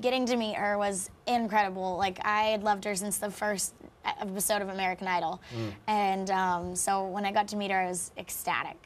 Getting to meet her was incredible. Like I had loved her since the first episode of American Idol, mm. and um, so when I got to meet her, I was ecstatic.